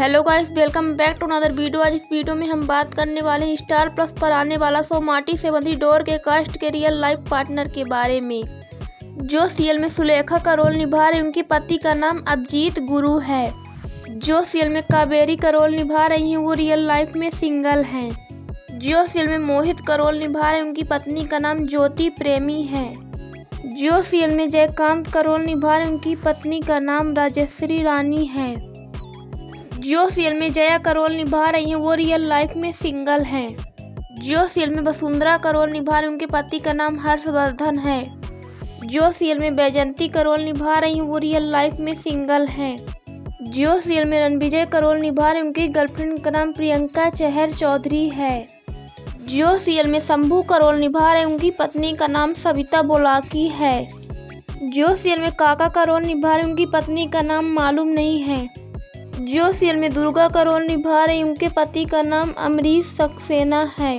Hello guys welcome back to another video आज इस video में हम बात करने वाले हैं स्टार प्लस पर आने वाला शो माटी से बंधी डोर के कास्ट के रियल लाइफ पार्टनर के बारे में, जो सीएल में सुलेखा का रोल निभा रहे उनके पति का नाम अभिजीत गुरु है। जो सीएल में कावेरी का रोल निभा रही हैं, वो रियल लाइफ में सिंगल हैं। जो सीएल में मोहित का रोल निभा रहे उनकी पत्नी का नाम ज्योति प्रेमी है। जो सीएल में जयकांत का रोल निभा रहे उनकी पत्नी का नाम राजेश्वरी रानी है। जो सीरियल में जया का रोल निभा रही हैं, वो रियल लाइफ में सिंगल हैं। जो सीरियल में वसुंधरा का रोल निभा रहे उनके पति का नाम हर्षवर्धन है। जो सीरियल में बैजंती का रोल निभा रही हैं, वो रियल लाइफ में सिंगल हैं। जो सीरियल में रणविजय का रोल निभा रहे उनकी गर्लफ्रेंड का नाम प्रियंका चहर चौधरी है। जो सीरियल में शंभू का रोल निभा रहे उनकी पत्नी का नाम सविता बोलाकी है। जो सीरियल में काका का रोल निभा रहे उनकी पत्नी का नाम मालूम नहीं है। जो सीरियल में दुर्गा का रोल निभा रही उनके पति का नाम अमरीश सक्सेना है।